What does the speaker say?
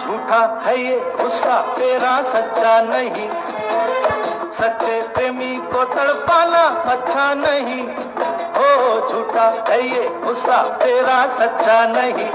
झूठा है ये गुस्सा, तेरा सच्चा नहीं। सच्चे प्रेमी को तड़पाना अच्छा नहीं। हो, झूठा है ये गुस्सा, तेरा सच्चा नहीं।